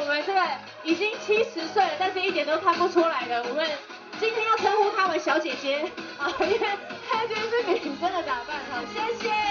我们这个已经七十岁了但是一点都看不出来的我们今天要称呼她为小姐姐。啊因为她今天是女生的打扮好谢谢。